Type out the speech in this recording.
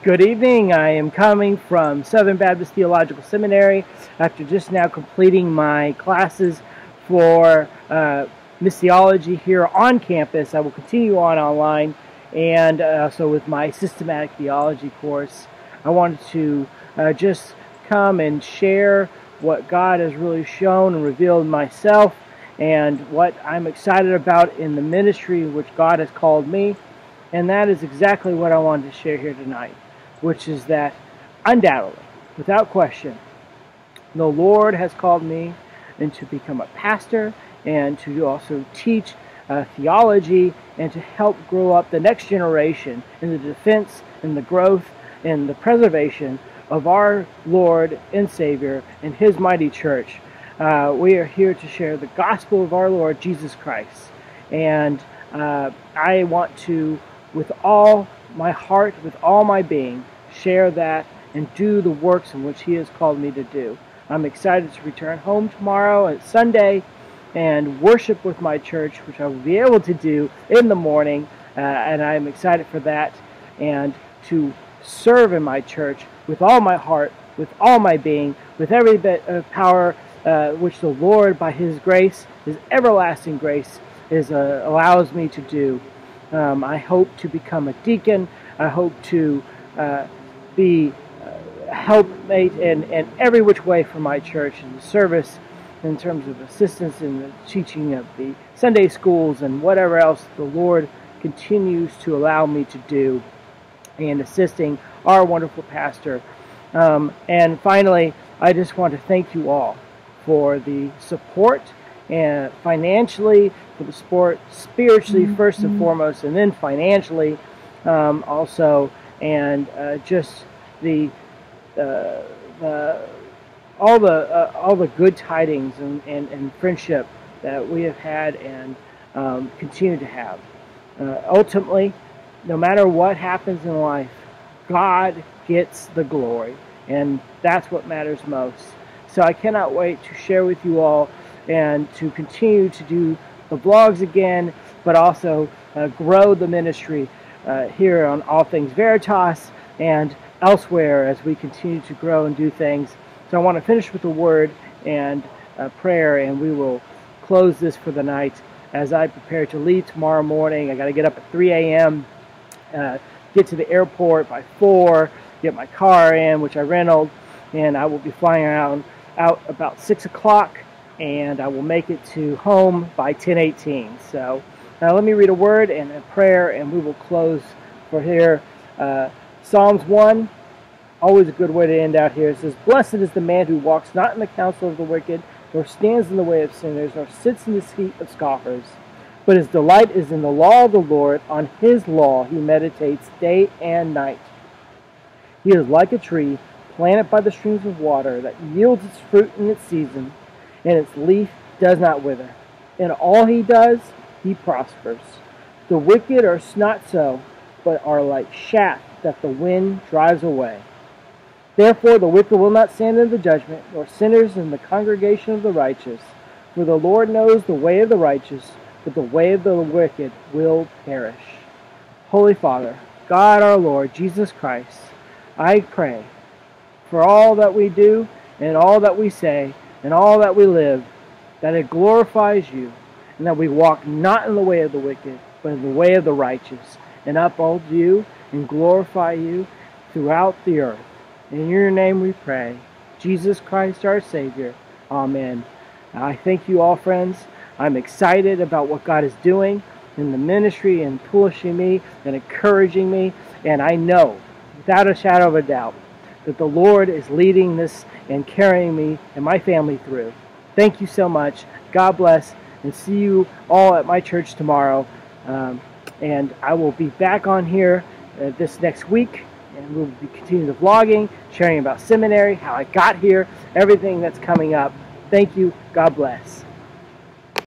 Good evening. I am coming from Southern Baptist Theological Seminary after just now completing my classes for uh, missiology here on campus. I will continue on online and also with my systematic theology course. I wanted to uh, just come and share what God has really shown and revealed myself and what I'm excited about in the ministry which God has called me. And that is exactly what I wanted to share here tonight, which is that undoubtedly, without question, the Lord has called me and to become a pastor and to also teach uh, theology and to help grow up the next generation in the defense and the growth and the preservation of our Lord and Savior and His mighty church. Uh, we are here to share the gospel of our Lord Jesus Christ. And uh, I want to, with all my heart, with all my being, share that and do the works in which He has called me to do. I'm excited to return home tomorrow. It's Sunday and worship with my church, which I will be able to do in the morning, uh, and I'm excited for that, and to serve in my church with all my heart, with all my being, with every bit of power uh, which the Lord, by His grace, His everlasting grace, is uh, allows me to do. Um, I hope to become a deacon. I hope to uh, be a helpmate in, in every which way for my church in the service in terms of assistance in the teaching of the Sunday schools and whatever else the Lord continues to allow me to do and assisting our wonderful pastor. Um, and finally, I just want to thank you all for the support and financially for the support spiritually mm-hmm. first and foremost and then financially um, also and uh, just the, uh, the all the uh, all the good tidings and, and, and, friendship that we have had and um, continue to have. Uh, ultimately, no matter what happens in life, God gets the glory, and that's what matters most. So I cannot wait to share with you all and to continue to do the blogs again, but also uh, grow the ministry uh, here on All Things Veritas and elsewhere as we continue to grow and do things. So I want to finish with a word and a prayer, and we will close this for the night as I prepare to leave tomorrow morning. I got to get up at 3 a.m., uh, get to the airport by 4, get my car in, which I rented, and I will be flying out, out about 6 o'clock, and I will make it to home by 10:18. So now let me read a word and a prayer, and we will close for here. Uh, Psalms 1 always a good way to end out here. It says, Blessed is the man who walks not in the counsel of the wicked, nor stands in the way of sinners, nor sits in the seat of scoffers. But his delight is in the law of the Lord. On his law he meditates day and night. He is like a tree planted by the streams of water that yields its fruit in its season, and its leaf does not wither. In all he does, he prospers. The wicked are not so, but are like chaff that the wind drives away. Therefore the wicked will not stand in the judgment, nor sinners in the congregation of the righteous. For the Lord knows the way of the righteous, but the way of the wicked will perish. Holy Father, God our Lord, Jesus Christ, I pray for all that we do and all that we say and all that we live, that it glorifies you, and that we walk not in the way of the wicked, but in the way of the righteous, and uphold you and glorify you throughout the earth. In your name we pray. Jesus Christ, our Savior. Amen. I thank you all, friends. I'm excited about what God is doing in the ministry and pushing me and encouraging me. And I know, without a shadow of a doubt, that the Lord is leading this and carrying me and my family through. Thank you so much. God bless, and see you all at my church tomorrow. Um, and I will be back on here uh, this next week and we'll be continuing the vlogging, sharing about seminary, how I got here, everything that's coming up. Thank you. God bless.